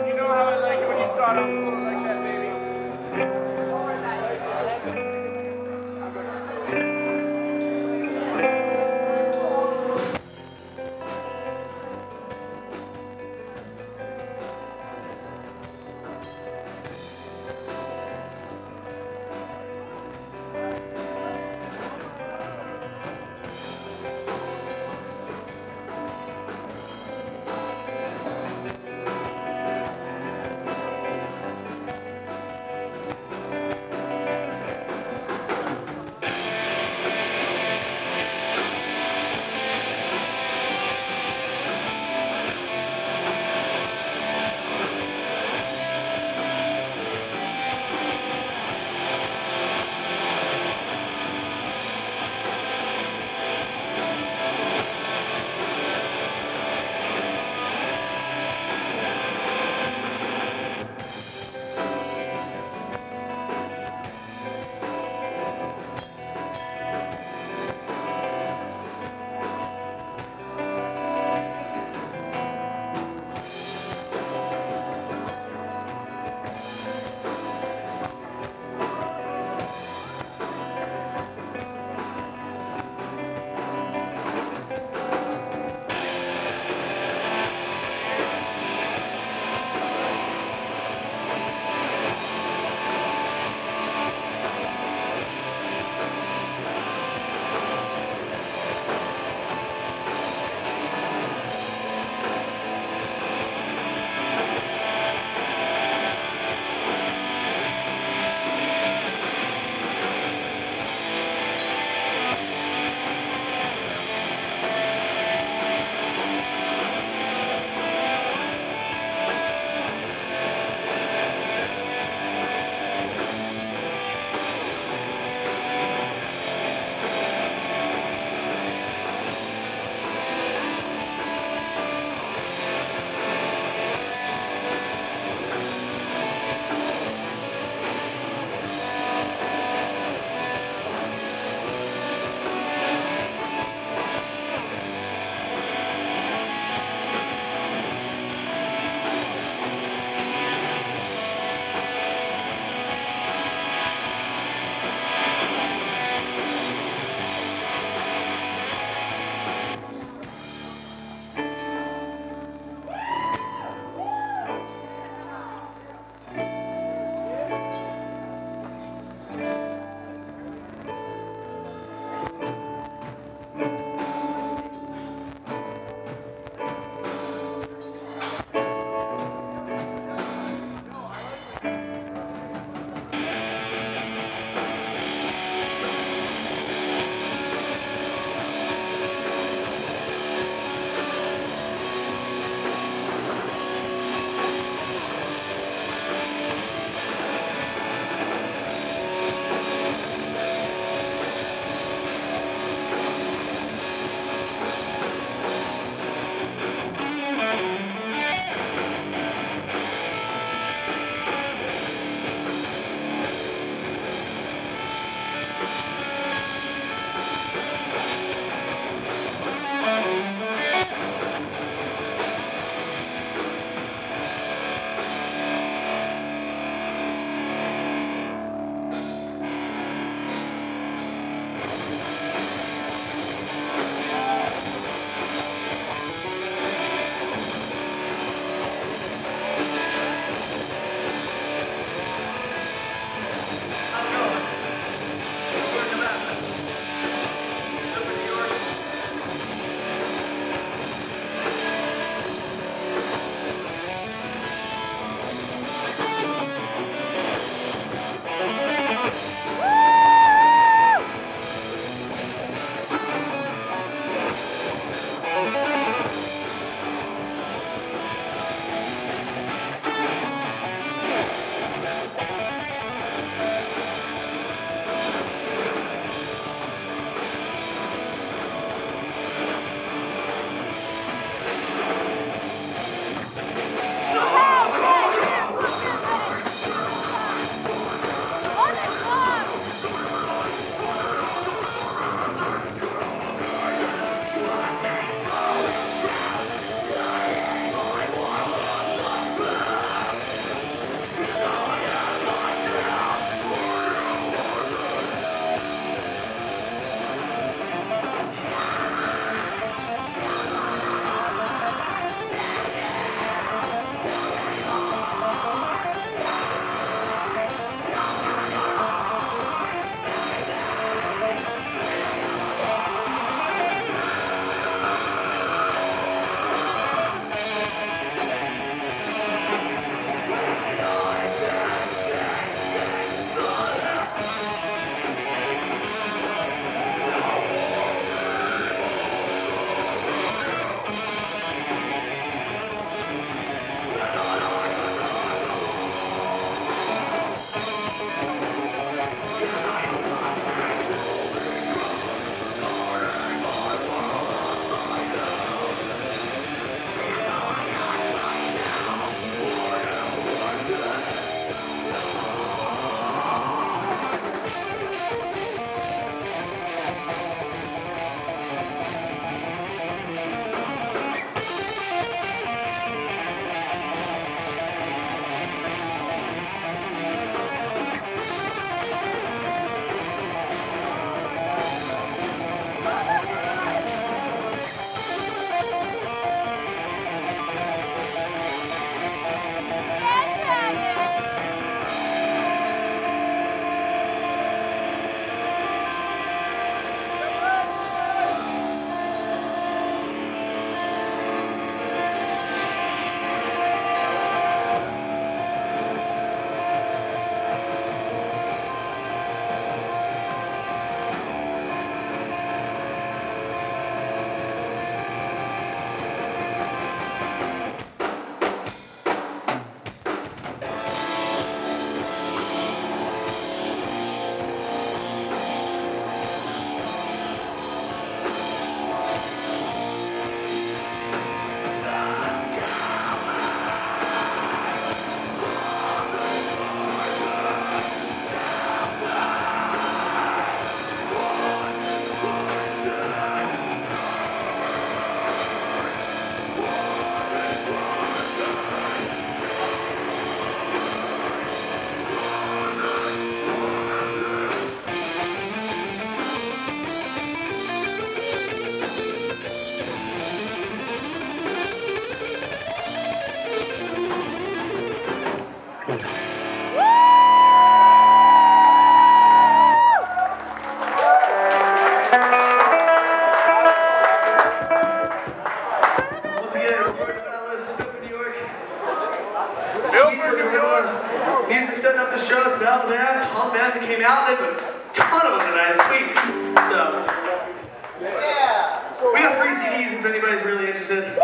You know how I like it when you start off slow like that, Music setting up the shows, but all the bands, all the bands that came out, there's a ton of them tonight, sweet. So, yeah. we got free CDs if anybody's really interested.